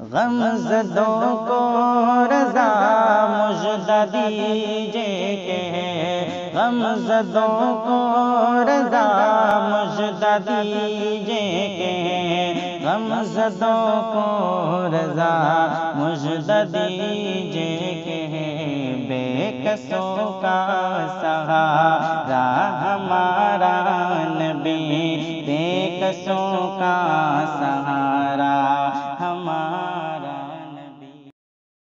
गमजदों को रजा मुजदा दीजे के गमजदों को रजा मुजदा दीजे के गमजदों को रजा मुजदा दीजे के बेकसों का सहारा हमारा नबी, बेकसों का